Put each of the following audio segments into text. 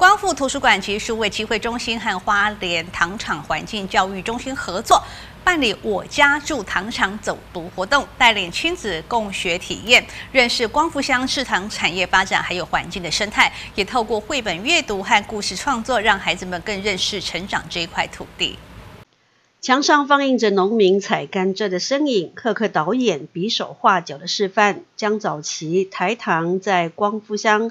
光复图书馆及数位机会中心和花莲糖厂环境教育中心合作，办理“我家住糖厂”走读活动，带领亲子共学体验，认识光复乡制糖产业发展还有环境的生态，也透过绘本阅读和故事创作，让孩子们更认识成长这一块土地。墙上放映着农民采甘蔗的身影，赫克导演比手画脚的示范，将早期台糖在光复乡。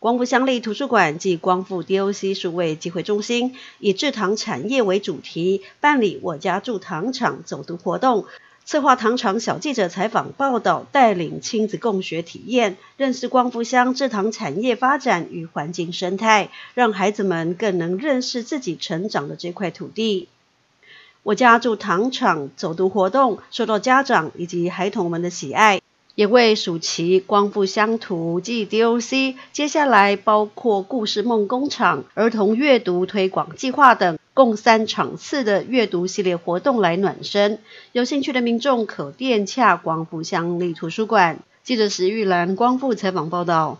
光复乡立图书馆暨光复 DOC 数位机会中心以制糖产业为主题，办理“我家住糖厂”走读活动，策划糖厂小记者采访报道，带领亲子共学体验，认识光复乡制糖产业发展与环境生态，让孩子们更能认识自己成长的这块土地。我家住糖厂走读活动受到家长以及孩童们的喜爱。也为暑期光复乡图暨 DOC，接下来包括故事梦工厂、儿童阅读推广计划等，共三场次的阅读系列活动来暖身。有兴趣的民众可电洽光复乡立图书馆。记者石玉兰光复采访报道。